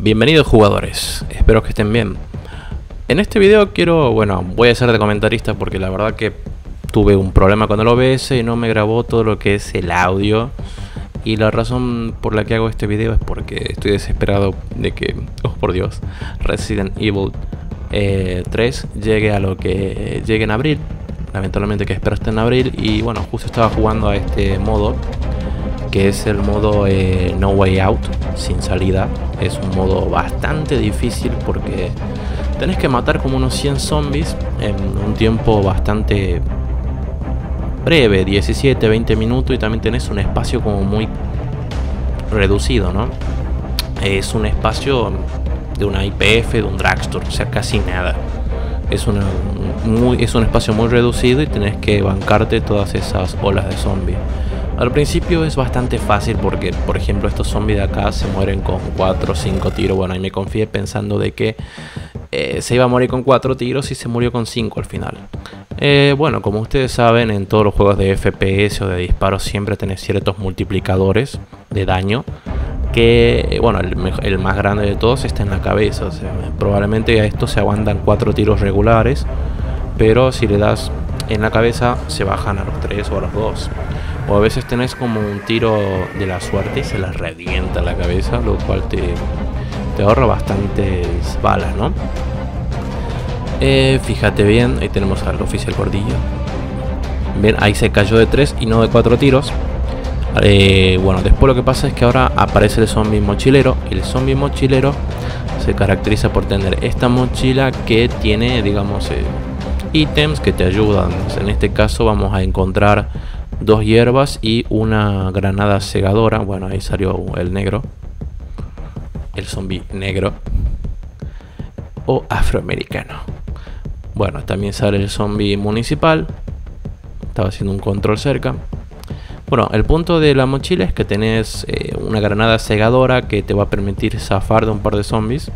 Bienvenidos jugadores, espero que estén bien. En este video quiero, bueno, voy a ser de comentarista porque la verdad que tuve un problema con el OBS y no me grabó todo lo que es el audio. Y la razón por la que hago este video es porque estoy desesperado de que, oh por Dios, Resident Evil 3 eh, llegue a lo que llegue en abril. Lamentablemente que espero esté en abril y bueno, justo estaba jugando a este modo que es el modo eh, No Way Out, sin salida. Es un modo bastante difícil porque tenés que matar como unos 100 zombies en un tiempo bastante breve, 17, 20 minutos y también tenés un espacio como muy reducido, ¿no? Es un espacio de una IPF, de un dragstore, o sea, casi nada. Es, una, es un espacio muy reducido y tenés que bancarte todas esas olas de zombies. Al principio es bastante fácil porque, por ejemplo, estos zombies de acá se mueren con 4 o 5 tiros. Bueno, ahí me confié pensando de que eh, se iba a morir con 4 tiros y se murió con 5 al final. Eh, bueno, como ustedes saben, en todos los juegos de FPS o de disparos siempre tenés ciertos multiplicadores de daño. Que, bueno, el, más grande de todos está en la cabeza. probablemente a esto se aguantan 4 tiros regulares. Pero si le das en la cabeza, se bajan a los 3 o a los 2. O a veces tenés como un tiro de la suerte y se la revienta la cabeza, lo cual te, te ahorra bastantes balas, ¿no? Eh, fíjate bien, ahí tenemos al oficial Gordillo. Bien, ahí se cayó de 3 y no de 4 tiros. Eh, bueno, después lo que pasa es que ahora aparece el zombie mochilero. El zombie mochilero se caracteriza por tener esta mochila que tiene, digamos, eh, ítems que te ayudan. En este caso vamos a encontrar dos hierbas y una granada segadora. Bueno, ahí salió el negro. El zombie negro. O afroamericano. Bueno, también sale el zombie municipal. Estaba haciendo un control cerca. Bueno, el punto de la mochila es que tenés eh, una granada segadora que te va a permitir zafar de un par de zombies.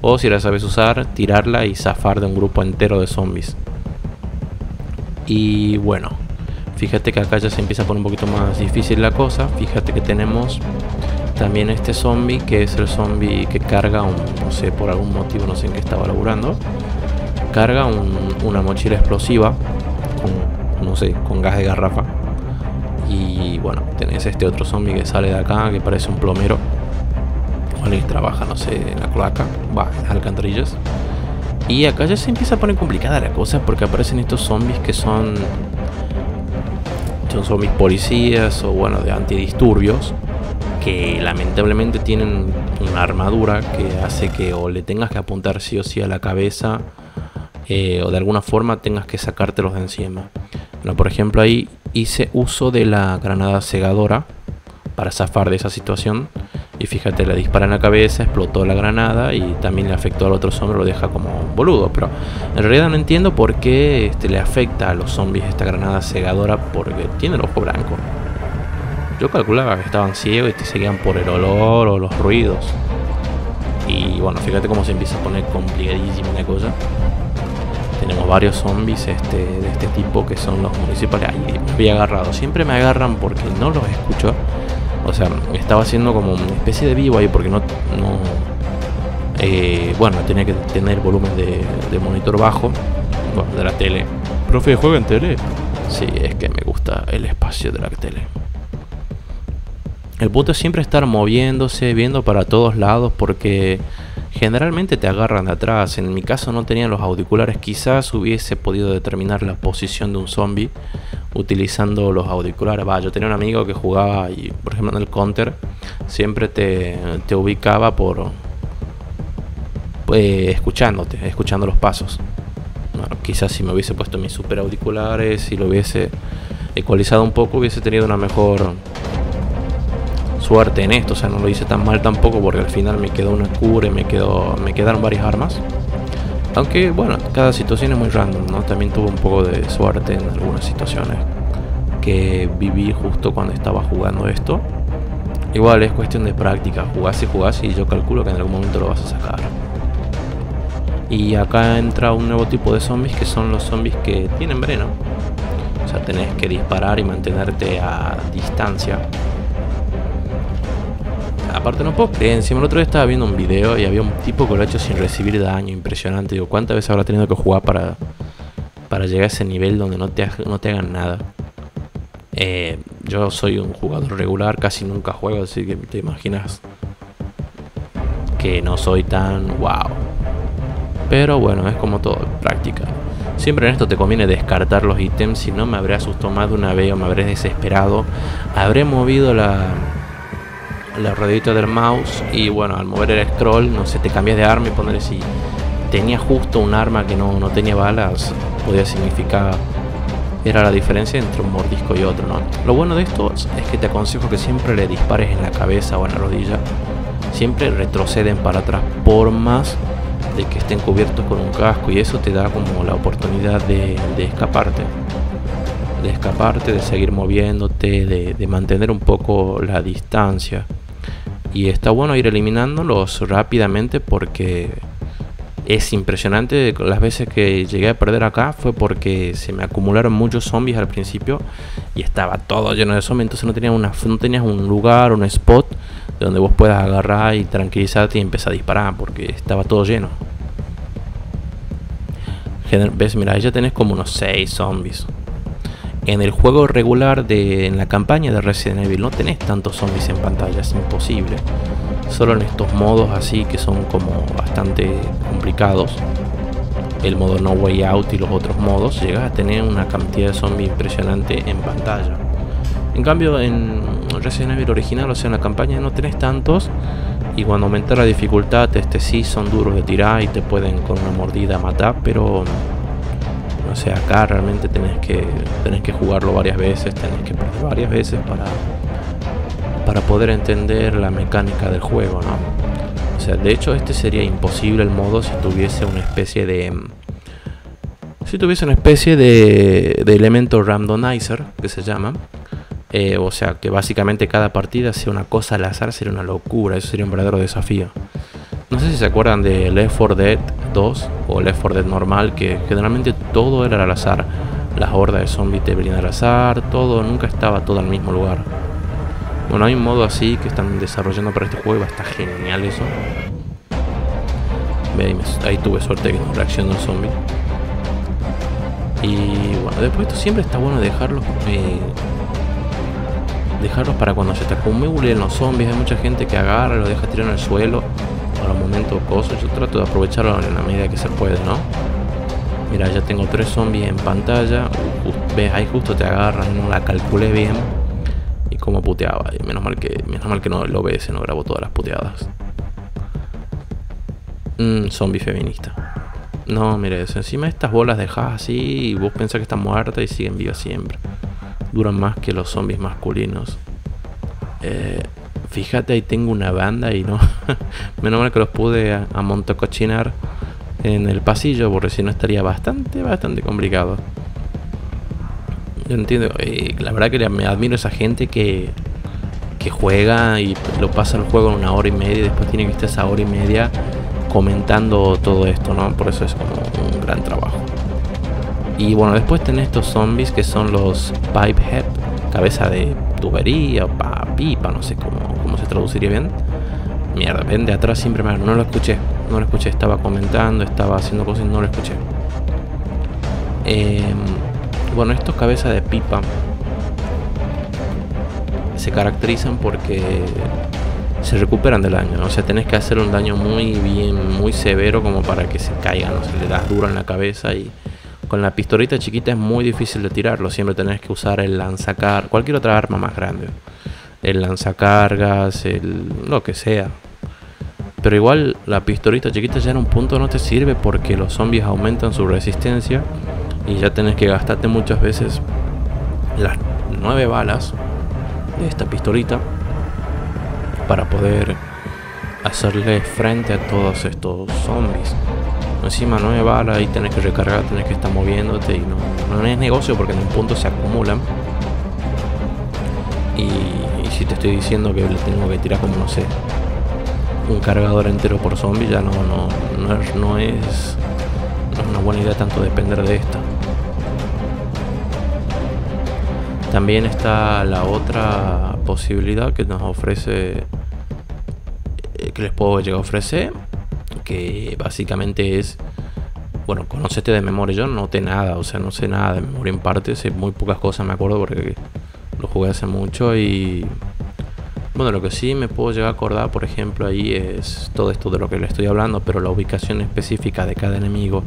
O si la sabes usar, tirarla y zafar de un grupo entero de zombies. Y bueno, Fíjate que acá ya se empieza a poner un poquito más difícil la cosa. Fíjate que tenemos también este zombie, que es el zombie que carga un, no sé, por algún motivo, no sé en qué estaba laburando. Carga una mochila explosiva con, no sé, con gas de garrafa. Y bueno, tenés este otro zombie que sale de acá, que parece un plomero. O alguien que trabaja, no sé, en la cloaca, va, en alcantarillas. Y acá ya se empieza a poner complicada la cosa porque aparecen estos zombies que son son mis policías o bueno, de antidisturbios, que lamentablemente tienen una armadura que hace que o le tengas que apuntar sí o sí a la cabeza eh, o de alguna forma tengas que sacártelos de encima. Bueno, por ejemplo ahí hice uso de la granada cegadora para zafar de esa situación y fíjate, le dispara en la cabeza, explotó la granada y también le afectó al otro zombie, lo deja como boludo. Pero en realidad no entiendo por qué este, le afecta a los zombies esta granada cegadora porque tiene el ojo blanco. Yo calculaba que estaban ciegos y te seguían por el olor o los ruidos. Y bueno, fíjate cómo se empieza a poner complicadísima la cosa. Tenemos varios zombies este, de este tipo que son los municipales. Ahí me había agarrado. Siempre me agarran porque no los escucho o sea, estaba haciendo como una especie de vivo ahí porque no... no eh, bueno, tenía que tener volumen de, monitor bajo. Bueno, de la tele. ¿Profe, juega en tele? Sí, es que me gusta el espacio de la tele. El punto es siempre estar moviéndose, viendo para todos lados porque generalmente te agarran de atrás. En mi caso no tenía los auriculares, quizás hubiese podido determinar la posición de un zombie utilizando los auriculares. Va, yo tenía un amigo que jugaba por ejemplo, en el counter siempre te, ubicaba por pues, escuchándote, escuchando los pasos. quizás si me hubiese puesto mis super auriculares y lo hubiese ecualizado un poco, hubiese tenido una mejor suerte en esto. O sea, no lo hice tan mal tampoco porque al final me quedó una cura me, quedó, me quedaron varias armas. Aunque bueno, cada situación es muy random, ¿no? También tuve un poco de suerte en algunas situaciones que viví justo cuando estaba jugando esto. Igual es cuestión de práctica, jugás y jugás y yo calculo que en algún momento lo vas a sacar. Y acá entra un nuevo tipo de zombies que son los zombies que tienen veneno. O sea, tenés que disparar y mantenerte a distancia aparte no puedo creer, encima el otro día estaba viendo un video y había un tipo hecho sin recibir daño, impresionante. Digo, ¿cuántas veces habrá tenido que jugar para, para llegar a ese nivel donde no te, no te hagan nada? Eh, yo soy un jugador regular, casi nunca juego, así que te imaginas que no soy tan wow. Pero bueno, es como todo, práctica. Siempre en esto te conviene descartar los ítems, si no me habré asustado más de una vez o me habré desesperado. Habré movido la, la ruedita del mouse y bueno, al mover el scroll, no sé, te cambias de arma y poner si tenía justo un arma que no, no tenía balas, podía significar era la diferencia entre un mordisco y otro, ¿no? Lo bueno de esto es que te aconsejo que siempre le dispares en la cabeza o en la rodilla. Siempre retroceden para atrás por más de que estén cubiertos con un casco y eso te da como la oportunidad de, escaparte. De escaparte, de seguir moviéndote, de, de mantener un poco la distancia. Y está bueno ir eliminándolos rápidamente porque es impresionante. Las veces que llegué a perder acá fue porque se me acumularon muchos zombies al principio y estaba todo lleno de zombies. Entonces no tenías, una, no tenías un lugar, un spot donde vos puedas agarrar y tranquilizarte y empezar a disparar porque estaba todo lleno. ¿Ves? Mira, ya tenés como unos 6 zombies. En el juego regular de en la campaña de Resident Evil no tenés tantos zombies en pantalla, es imposible. Solo en estos modos así que son como bastante complicados. El modo No Way Out y los otros modos llegas a tener una cantidad de zombies impresionante en pantalla. En cambio en Resident Evil original, o sea en la campaña no tenés tantos y cuando aumenta la dificultad este sí son duros de tirar y te pueden con una mordida matar, pero o sea, acá realmente tenés que, tenés que jugarlo varias veces, tenés que perder varias veces para, para poder entender la mecánica del juego, ¿no? O sea, de hecho este sería imposible el modo si tuviese una especie de... Si tuviese una especie de, de elemento randomizer, que se llama, eh, o sea, que básicamente cada partida sea una cosa al azar sería una locura, eso sería un verdadero desafío. No sé si se acuerdan de Left 4 Dead 2 o Left 4 Dead normal, que generalmente todo era al azar. Las hordas de zombies te venían al azar, todo, nunca estaba todo al mismo lugar. Bueno, hay un modo así que están desarrollando para este juego, está genial eso. Ahí tuve suerte que no reaccionó el zombie. Y bueno, después esto siempre está bueno dejarlos eh, dejarlos para cuando se te acumulen los zombies. Hay mucha gente que agarra, lo deja tirar en el suelo momento cosas. Yo trato de aprovecharlo en la medida que se puede, ¿no? Mira, ya tengo tres zombies en pantalla. ves, ahí justo te agarran, no la calculé bien. Y como puteaba. Y menos mal que, menos mal que no lo ves, no grabo todas las puteadas. Mm, zombie feminista. No, mire, encima estas bolas dejas así y vos pensás que están muertas y siguen vivas siempre. Duran más que los zombies masculinos. Eh, fíjate, ahí tengo una banda y no. Menos mal que los pude a, montocochinar en el pasillo, porque si no estaría bastante, bastante complicado. Yo entiendo, eh, la verdad que me admiro a esa gente que, que juega y lo pasa el juego en una hora y media y después tiene que estar esa hora y media comentando todo esto, ¿no? Por eso es como un gran trabajo. Y bueno, después tenés estos zombies que son los Pipehead, cabeza de tubería o no sé cómo, cómo se traduciría bien. Mierda, ven de atrás siempre me... No lo escuché, no lo escuché, estaba comentando, estaba haciendo cosas y no lo escuché. Em, bueno, estos cabezas de pipa se caracterizan porque se recuperan del daño. O sea, tenés que hacer un daño muy bien, muy severo como para que se caigan. O sea, le das duro en la cabeza y con la pistolita chiquita es muy difícil de tirarlo. Siempre tenés que usar el lanzacar, cualquier otra arma más grande. El lanzacargas, el lo que sea. Pero igual la pistolita chiquita ya en un punto no te sirve porque los zombies aumentan su resistencia y ya tenés que gastarte muchas veces las nueve balas de esta pistolita para poder hacerle frente a todos estos zombies. Encima no es bala y tenés que recargar, tenés que estar moviéndote y no, no es negocio porque en un punto se acumulan. Estoy diciendo que le tengo que tirar como no sé, un cargador entero por zombie, ya no, no, no, es, no es una buena idea tanto depender de esta. También está la otra posibilidad que nos ofrece que les puedo llegar a ofrecer, que básicamente es, bueno, conocete de memoria. Yo no noté nada, o sea, no sé nada de memoria en parte, sé muy pocas cosas, me acuerdo porque lo jugué hace mucho y... Bueno, lo que sí me puedo llegar a acordar, por ejemplo, ahí es todo esto de lo que le estoy hablando, pero la ubicación específica de cada enemigo,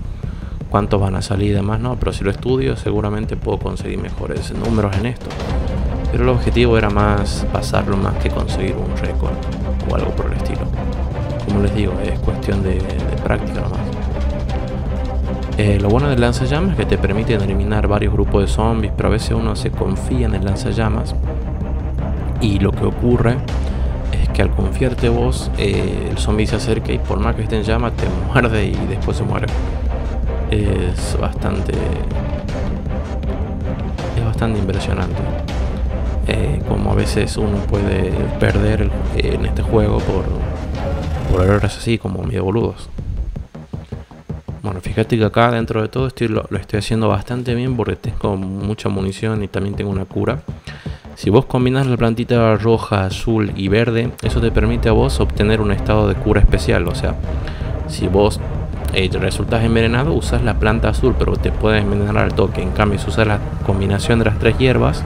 cuántos van a salir y demás, no, pero si lo estudio seguramente puedo conseguir mejores números en esto. Pero el objetivo era más pasarlo más que conseguir un récord o algo por el estilo. Como les digo, es cuestión de, práctica nomás. Eh, lo bueno del lanzallamas es que te permiten eliminar varios grupos de zombies, pero a veces uno se confía en el lanzallamas y lo que ocurre es que al confiarte vos, eh, el zombie se acerca y por más que esté en llama te muerde y después se muere. Es bastante... Es bastante impresionante. Eh, como a veces uno puede perder en este juego por, por errores así, como medio boludos. Bueno, fíjate que acá dentro de todo estoy, lo, estoy haciendo bastante bien porque tengo mucha munición y también tengo una cura. Si vos combinas la plantita roja, azul y verde, eso te permite a vos obtener un estado de cura especial. O sea, si vos eh, resultas envenenado, usas la planta azul, pero te puedes envenenar al toque. En cambio, si usas la combinación de las tres hierbas,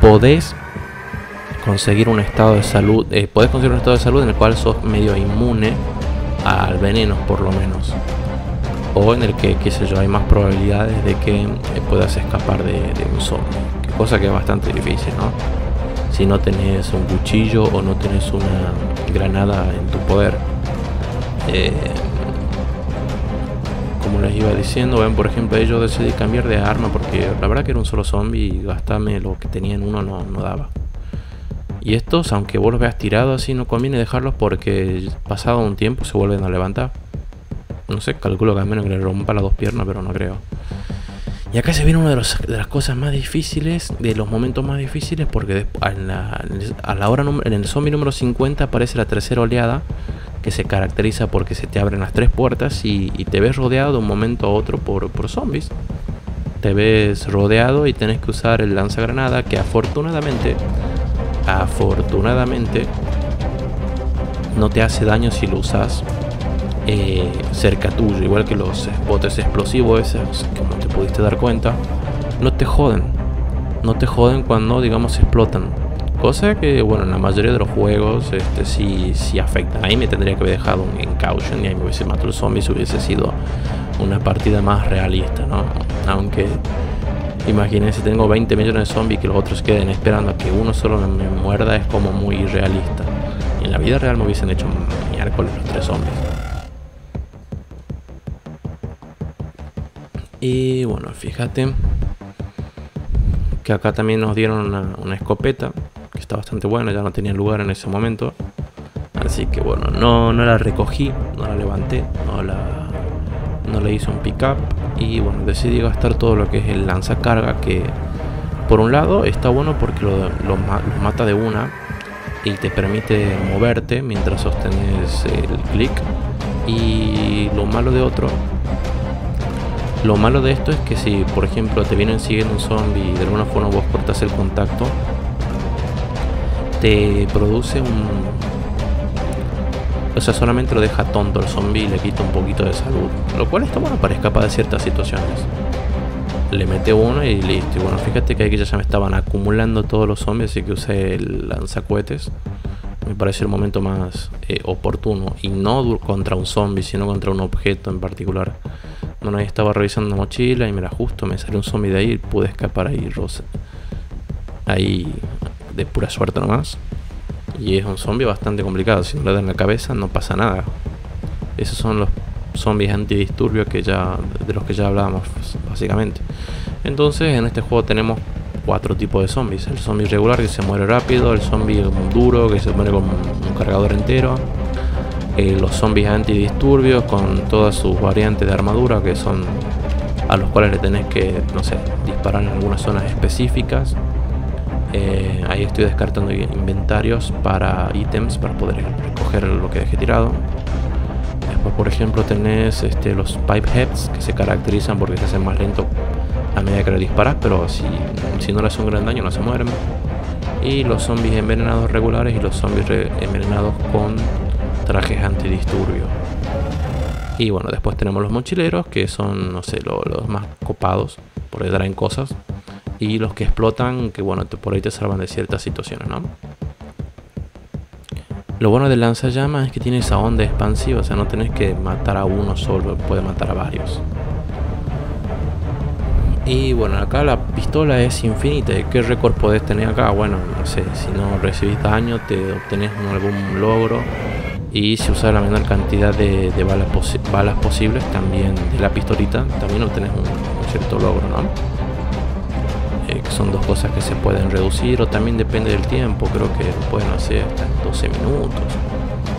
podés conseguir un estado de salud, eh, podés conseguir un estado de salud en el cual sos medio inmune al veneno por lo menos. O en el que, qué yo, hay más probabilidades de que eh, puedas escapar de, un zombie. Cosa que es bastante difícil, ¿no? Si no tenés un cuchillo o no tenés una granada en tu poder. Eh, como les iba diciendo, ven por ejemplo, yo decidí cambiar de arma porque la verdad que era un solo zombie y gastarme lo que tenía en uno no, daba. Y estos, aunque vos los veas tirados así, no conviene dejarlos porque pasado un tiempo se vuelven a levantar. No sé, calculo que al menos que le rompa las dos piernas, pero no creo. Y acá se viene una de, las cosas más difíciles, de los momentos más difíciles, porque a la, hora en el zombie número 50 aparece la tercera oleada, que se caracteriza porque se te abren las tres puertas y, te ves rodeado de un momento a otro por, por zombies. Te ves rodeado y tenés que usar el lanzagranada, que afortunadamente, afortunadamente, no te hace daño si lo usas eh, cerca tuyo, igual que los botes explosivos esos, como te pudiste dar cuenta, no te joden, no te joden cuando digamos explotan. Cosa que, bueno, en la mayoría de los juegos este, sí, sí afecta. Ahí me tendría que haber dejado un caution y ahí me hubiese matado el zombie si hubiese sido una partida más realista, ¿no? Aunque, imagínense, tengo 20 millones de zombies que los otros queden esperando a que uno solo me, muerda, es como muy realista. en la vida real me hubiesen hecho miércoles los tres zombies. Y bueno, fíjate que acá también nos dieron una, escopeta, que está bastante buena, ya no tenía lugar en ese momento. Así que bueno, no, no la recogí, no la levanté, no la no le hice un pickup y bueno, decidí gastar todo lo que es el lanzacarga que por un lado está bueno porque lo, lo, mata de una y te permite moverte mientras sostenes el clic y lo malo de otro lo malo de esto es que si, por ejemplo, te vienen siguiendo un zombie y de alguna forma vos cortas el contacto, te produce un... O sea, solamente lo deja tonto el zombie y le quita un poquito de salud. Lo cual está bueno para escapar de ciertas situaciones. Le mete uno y listo. Y bueno, fíjate que aquí ya me estaban acumulando todos los zombies, así que usé el lanzacuetes. Me parece el momento más eh, oportuno. Y no contra un zombie, sino contra un objeto en particular. Bueno, ahí estaba revisando la mochila y mira, justo me salió un zombie de ahí y pude escapar ahí, Rose. Ahí de pura suerte nomás. Y es un zombie bastante complicado. Si no le dan la cabeza, no pasa nada. Esos son los zombies antidisturbios que ya, de los que ya hablábamos, básicamente. Entonces, en este juego tenemos cuatro tipos de zombies. El zombie regular que se muere rápido, el zombie duro que se muere con un cargador entero, eh, los zombies antidisturbios con todas sus variantes de armadura que son a los cuales le tenés que, no sé, disparar en algunas zonas específicas. Eh, ahí estoy descartando inventarios para ítems para poder recoger lo que dejé tirado. Después, por ejemplo, tenés este, los pipe heads que se caracterizan porque se hacen más lento a medida que le disparas, pero si, si no le hacen un gran daño no se mueren. Y los zombies envenenados regulares y los zombies envenenados con trajes antidisturbio. Y bueno, después tenemos los mochileros, que son, no sé, los más copados, porque traen cosas. Y los que explotan, que bueno, por ahí te salvan de ciertas situaciones, ¿no? Lo bueno del lanzallamas es que tiene esa onda expansiva, o sea, no tenés que matar a uno solo, puede matar a varios. Y bueno, acá la pistola es infinita. ¿Qué récord podés tener acá? Bueno, no sé, si no recibís daño, te obtenés algún logro. Y si usas la menor cantidad de, balas, balas, posibles, también de la pistolita, también obtenés un cierto logro, ¿no? Eh, son dos cosas que se pueden reducir o también depende del tiempo, creo que pueden hacer hasta 12 minutos,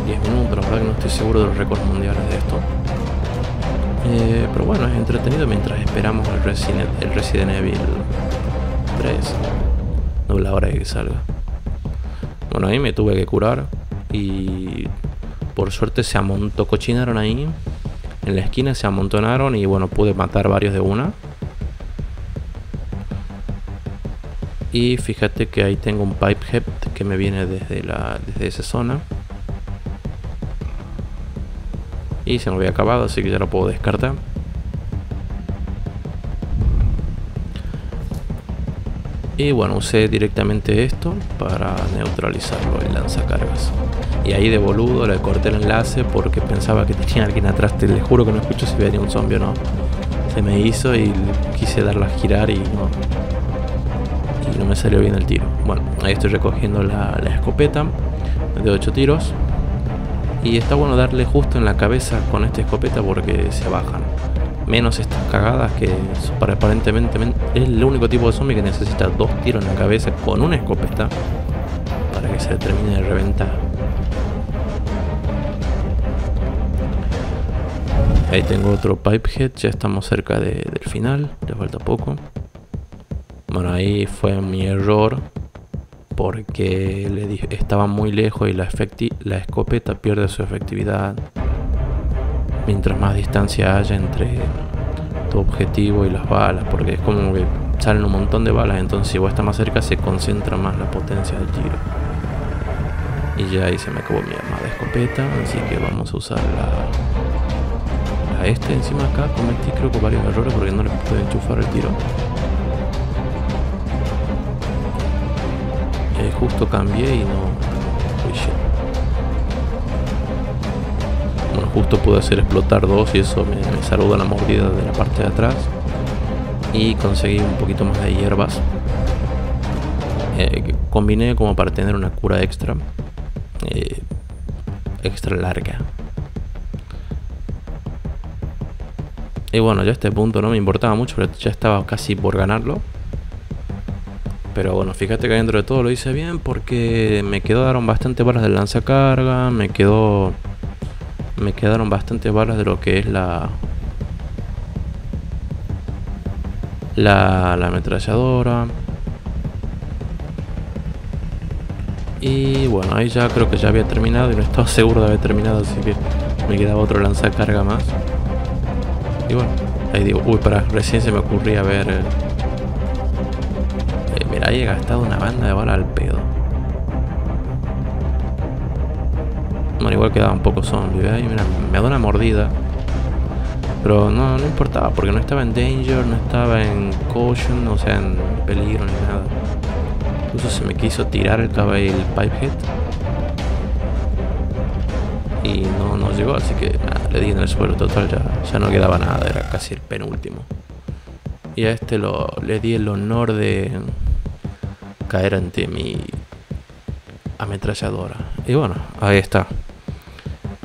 10 minutos, la verdad que no estoy seguro de los récords mundiales de esto. Eh, pero bueno, es entretenido mientras esperamos el Resident, el Resident Evil 3. No la hora de que salga. Bueno, ahí me tuve que curar y por suerte se amontó, cochinaron ahí. En la esquina se amontonaron y bueno, pude matar varios de una. y fíjate que ahí tengo un pipe head que me viene desde, la, desde esa zona y se me había acabado así que ya lo puedo descartar y bueno usé directamente esto para neutralizarlo el lanzacargas y ahí de boludo le corté el enlace porque pensaba que tenía alguien atrás te le juro que no escucho si venía un zombie o no se me hizo y quise darla a girar y no no me salió bien el tiro. Bueno, ahí estoy recogiendo la, escopeta de 8 tiros. Y está bueno darle justo en la cabeza con esta escopeta porque se bajan. Menos estas cagadas que aparentemente es el único tipo de zombie que necesita dos tiros en la cabeza con una escopeta para que se termine de reventar. Ahí tengo otro pipehead, ya estamos cerca del final, le falta poco. Bueno, ahí fue mi error porque le estaba muy lejos y la, la escopeta pierde su efectividad mientras más distancia haya entre tu objetivo y las balas, porque es como que salen un montón de balas, entonces si vos estás más cerca se concentra más la potencia del tiro. Y ya ahí se me acabó mi arma de escopeta, así que vamos a usar la, la este encima acá. Cometí creo que varios errores porque no le pude enchufar el tiro. justo cambié y no... Bueno, justo pude hacer explotar dos y eso me, me saludó la mordida de la parte de atrás. Y conseguí un poquito más de hierbas. Eh, combiné como para tener una cura extra. Eh, extra larga. Y bueno, ya a este punto no me importaba mucho, pero ya estaba casi por ganarlo. Pero bueno, fíjate que dentro de todo lo hice bien porque me quedaron bastante balas del lanzacarga, me quedó me quedaron bastante balas de lo que es la la, la ametralladora. Y bueno, ahí ya creo que ya había terminado y no estaba seguro de haber terminado, así que me quedaba otro lanzacarga más. Y bueno, ahí digo, uy, para, recién se me ocurría ver haya gastado una banda de bala al pedo. Bueno, igual quedaba un poco zombie, ¿eh? me da una mordida. Pero no, no importaba, porque no estaba en danger, no estaba en caution, o sea, en peligro ni nada. Incluso se me quiso tirar el cabello, el pipehead. Y no, no llegó, así que nada, le di en el suelo total, ya, ya no quedaba nada, era casi el penúltimo. Y a este lo, le di el honor de, caer ante mi ametralladora. Y bueno, ahí está.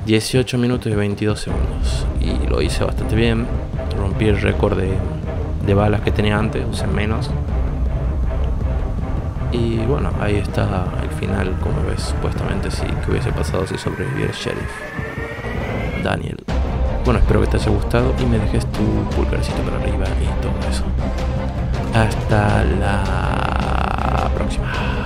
18 minutos y 22 segundos. Y lo hice bastante bien. Rompí el récord de, balas que tenía antes, usé menos. Y bueno, ahí está el final, como ves, supuestamente sí que hubiese pasado si sobreviviera el sheriff. Daniel. Bueno, espero que te haya gustado y me dejes tu pulgarcito para arriba y todo eso. Hasta la próxima.